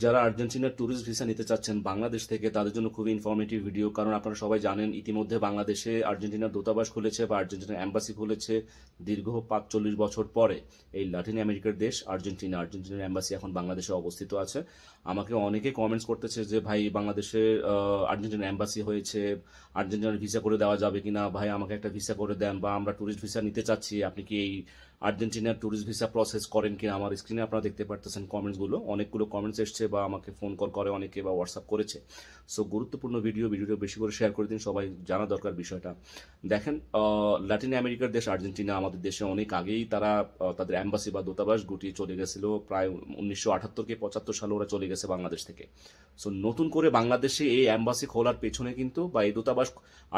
যারা আর্জেন্টিনার tourist visa নিতে চাচ্ছেন বাংলাদেশ থেকে, তাদের জন্য খুবই ইনফরমেটিভ ভিডিও কারণ আপনারা সবাই জানেন, ইতিমধ্যে বাংলাদেশে আর্জেন্টিনার দূতাবাস খুলেছে বা আর্জেন্টিনার অ্যাম্বাসি খুলেছে দীর্ঘ পাঁচচল্লিশ বছর পরে। এই লাতিন আমেরিকার দেশ, আর্জেন্টিনা, আর্জেন্টিনার অ্যাম্বাসি এখন বাংলাদেশে অবস্থিত আছে। আমাকে অনেকে কমেন্টস করতেছে যে, ভাই, বাংলাদেশে আর্জেন্টিনার অ্যাম্বাসি হয়েছে, আর্জেন্টিনার ভিসা করে দেওয়া যাবে কিনা? ভাই, আমাকে একটা ভিসা করে দেন বা আমরা ট্যুরিস্ট ভিসা নিতে চাচ্ছি। আপনি কি এই আর্জেন্টিনার ট্যুরিস্ট ভিসা প্রসেস করেন কিনা? আমার স্ক্রিনে আপনারা দেখতে পারতেছেন কমেন্টসগুলো অনেকগুলো কমেন্টস এসছে। বা আমাকে ফোন কল করে অনেকে বা হোয়াটসঅ্যাপ করেছে। সো গুরুত্বপূর্ণ ভিডিও ভিডিওটা বেশি করে শেয়ার করে দিন, সবাই জানা দরকার বিষয়টা। দেখেন ল্যাটিন আমেরিকার দেশ, আর্জেন্টিনা আমাদের দেশে অনেক আগেই তারা তাদের অ্যাম্বাসি বা দূতাবাস গুটিয়ে চলে গেছিল। প্রায় উনিশশো আটাত্তর কে পঁচাত্তর সালে ওরা চলে গেছে বাংলাদেশ থেকে। সো নতুন করে বাংলাদেশে এই অ্যাম্বাসি খোলার পেছনে কিন্তু বা এই দূতাবাস,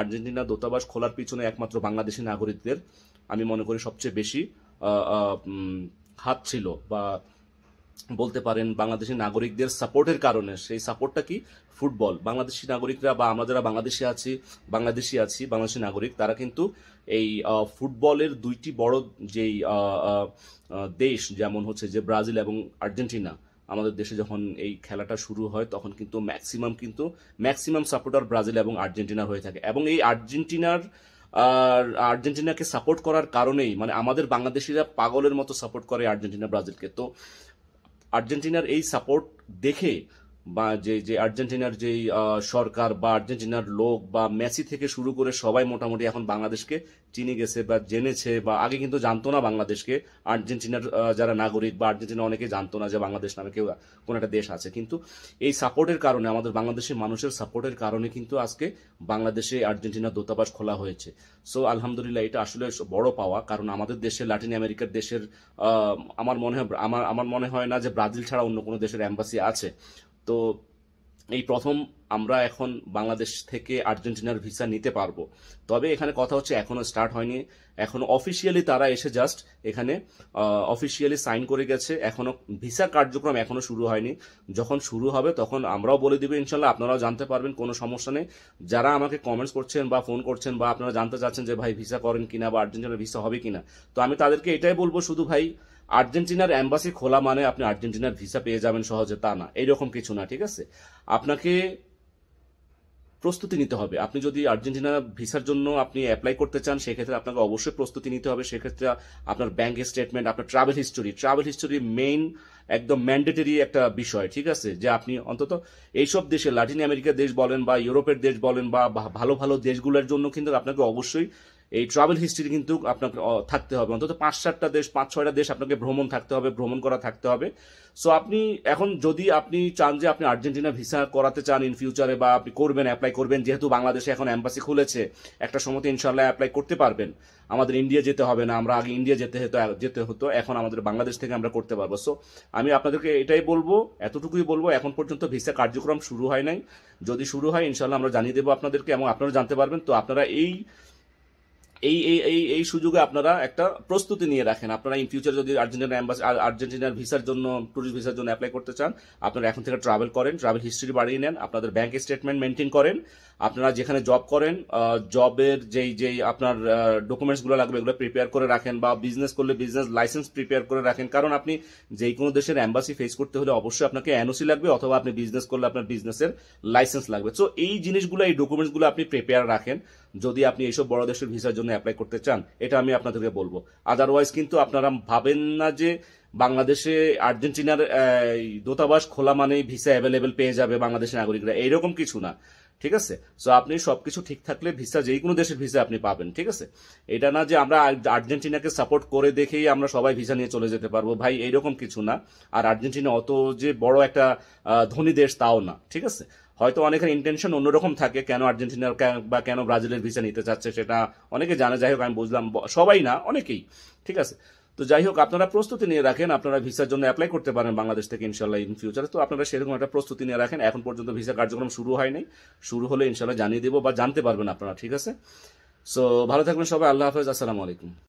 আর্জেন্টিনা দূতাবাস খোলার পিছনে একমাত্র বাংলাদেশি নাগরিকদের আমি মনে করি সবচেয়ে বেশি হাত ছিল বা বলতে পারেন বাংলাদেশি নাগরিকদের সাপোর্টের কারণে। সেই সাপোর্টটা কি? ফুটবল। বাংলাদেশি নাগরিকরা বা আমরা যারা বাংলাদেশি আছি বাংলাদেশি আছি, বাংলাদেশি নাগরিক, তারা কিন্তু এই ফুটবলের দুইটি বড় যেই দেশ, যেমন হচ্ছে যে ব্রাজিল এবং আর্জেন্টিনা, আমাদের দেশে যখন এই খেলাটা শুরু হয়, তখন কিন্তু ম্যাক্সিমাম কিন্তু, ম্যাক্সিমাম সাপোর্টার ব্রাজিল এবং আর্জেন্টিনা হয়ে থাকে। এবং এই আর্জেন্টিনার, আর আর্জেন্টিনাকে সাপোর্ট করার কারণেই মানে আমাদের বাংলাদেশিরা পাগলের মতো সাপোর্ট করে আর্জেন্টিনা ব্রাজিলকে। তো আর্জেন্টিনার এই সাপোর্ট দেখে বা যে যে আর্জেন্টিনার যেই সরকার বা আর্জেন্টিনার লোক বা মেসি থেকে শুরু করে সবাই মোটামুটি এখন বাংলাদেশকে চিনে গেছে বা জেনেছে বা আগে কিন্তু জানতো না বাংলাদেশকে। আর্জেন্টিনার যারা নাগরিক বা আর্জেন্টিনা অনেকে জানতো না যে বাংলাদেশ নামে কেউ কোনো একটা দেশ আছে। কিন্তু এই সাপোর্টের কারণে, আমাদের বাংলাদেশের মানুষের সাপোর্টের কারণে কিন্তু আজকে বাংলাদেশে আর্জেন্টিনার দূতাবাস খোলা হয়েছে। সো, আলহামদুলিল্লাহ, এটা আসলে বড় পাওয়া। কারণ আমাদের দেশে লাতিন আমেরিকার দেশের আমার মনে হয়, আমার আমার মনে হয় না যে ব্রাজিল ছাড়া অন্য কোনো দেশের অ্যাম্বাসি আছে। তো এই প্রথম আমরা এখন বাংলাদেশ থেকে আর্জেন্টিনার ভিসা নিতে পারব। তবে এখানে কথা হচ্ছে এখনও স্টার্ট হয়নি। এখনও অফিসিয়ালি তারা এসে জাস্ট এখানে অফিসিয়ালি সাইন করে গেছে। এখনও ভিসা কার্যক্রম এখনও শুরু হয়নি। যখন শুরু হবে তখন আমরাও বলে দিব ইনশাল্লাহ, আপনারাও জানতে পারবেন, কোনো সমস্যা নেই। যারা আমাকে কমেন্টস করছেন বা ফোন করছেন বা আপনারা জানতে চাচ্ছেন যে ভাই ভিসা করেন কিনা বা আর্জেন্টিনার ভিসা হবে কিনা, তো আমি তাদেরকে এটাই বলব শুধু ভাই আর্জেন্টিনার অ্যাম্বাসি খোলা মানে আপনি আর্জেন্টিনার ভিসা পেয়ে যাবেন সহজে, তা না। এইরকম কিছু না, ঠিক আছে? আপনাকে প্রস্তুতি নিতে হবে। আপনি যদি আর্জেন্টিনা ভিসার জন্য আপনি অ্যাপ্লাই করতে চান, সেক্ষেত্রে আপনাকে অবশ্যই প্রস্তুতি নিতে হবে। সেক্ষেত্রে আপনার ব্যাংক স্টেটমেন্ট আপনার travel history travel history main একদম ম্যান্ডেটরি একটা বিষয়, ঠিক আছে? যে আপনি অন্তত এইসব দেশে লাটিন আমেরিকার দেশ বলেন বা ইউরোপের দেশ বলেন বা ভালো ভালো দেশগুলোর জন্য কিন্তু আপনাকে অবশ্যই এই ট্রাভেল হিস্ট্রি কিন্তু আপনাকে থাকতে হবে। অন্তত পাঁচ সাতটা দেশ, পাঁচ ছয়টা দেশ আপনাকে ভ্রমণ থাকতে হবে, ভ্রমণ করা থাকতে হবে। সো আপনি এখন যদি আপনি চান যে আপনি আর্জেন্টিনা ভিসা করাতে চান ইন ফিউচারে বা আপনি করবেন অ্যাপ্লাই করবেন, যেহেতু বাংলাদেশে এখন অ্যাম্বাসি খুলেছে, একটা সময়তে ইনশাল্লাহ অ্যাপ্লাই করতে পারবেন। আমাদের ইন্ডিয়া যেতে হবে না, আমরা আগে ইন্ডিয়া যেতে হতো যেতে হতো, এখন আমাদের বাংলাদেশ থেকে আমরা করতে পারব। সো আমি আপনাদেরকে এটাই বলব, এতটুকুই বলব, এখন পর্যন্ত ভিসা কার্যক্রম শুরু হয় নাই। যদি শুরু হয় ইনশাল্লাহ আমরা জানিয়ে দেবো আপনাদেরকে এবং আপনারা জানতে পারবেন। তো আপনারা এই এই এই এই এই সুযোগে আপনারা একটা প্রস্তুতি নিয়ে রাখেন। আপনারা ইন ফিউচার যদি আর্জেন্টিনা অ্যাম্বাসি আর্জেন্টিনার ভিসার জন্য ট্যুরিস্ট ভিসার জন্য অ্যাপ্লাই করতে চান, আপনারা এখন থেকে ট্রাভেল করেন ট্রাভেল হিস্ট্রি বাড়িয়ে নেন, আপনাদের ব্যাংক স্টেটমেন্ট মেনটেন করেন, আপনারা যেখানে জব করেন জবের যেই যেই আপনার ডকুমেন্টসগুলো লাগবে, এগুলো প্রিপেয়ার করে রাখেন বা বিজনেস করলে বিজনেস লাইসেন্স প্রিপেয়ার করে রাখেন। কারণ আপনি যেই কোনো দেশের অ্যাম্বাসি ফেস করতে হলে অবশ্যই আপনাকে এনওসি লাগবে, অথবা আপনি বিজনেস করলে আপনার বিজনেসের লাইসেন্স লাগবে। সো এই জিনিসগুলো, এই ডকুমেন্টসগুলো আপনি প্রিপেয়ার রাখেন। যদি আপনি এইসব বড় দেশের ভিসার জন্য অ্যাপ্লাই করতে চান, এটা আমি আপনাদেরকে বলব। আদারওয়াইজ কিন্তু আপনারা ভাবেন না যে বাংলাদেশে আর্জেন্টিনার দূতাবাস খোলা মানেই ভিসা অ্যাভেলেবেল পেয়ে যাবে বাংলাদেশের নাগরিকরা। এইরকম কিছু না, ঠিক আছে? সো আপনি সবকিছু ঠিক থাকলে ভিসা যেই কোনো দেশের ভিসা আপনি পাবেন, ঠিক আছে? এটা না যে আমরা আর্জেন্টিনাকে সাপোর্ট করে দেখেই আমরা সবাই ভিসা নিয়ে চলে যেতে পারব। ভাই, এইরকম কিছু না। আর আর্জেন্টিনা অত যে বড় একটা ধনী দেশ তাও না, ঠিক আছে? হয়তো অনেকের ইন্টেনশন অন্যরকম থাকে কেন আর্জেন্টিনার বা কেন ব্রাজিলের ভিসা নিতে চাচ্ছে সেটা অনেকে জানে। যাই হোক, আমি বুঝলাম সবাই না, অনেকেই। ঠিক আছে? তো যাই হোক, আপনারা প্রস্তুতি নিয়ে রাখেন, আপনারা ভিসার জন্য অ্যাপ্লাই করতে পারেন বাংলাদেশ থেকে ইনশাল্লাহ ইন ফিউচারে তো আপনারা সেরকম একটা প্রস্তুতি নিয়ে রাখেন, এখন পর্যন্ত ভিসা কার্যক্রম শুরু হয়নি। শুরু হলে ইনশাল্লাহ জানিয়ে দেবো বা জানতে পারবেন আপনারা, ঠিক আছে? সো ভালো থাকবেন সবাই, আল্লাহ হাফেজ, আসসালামু আলাইকুম।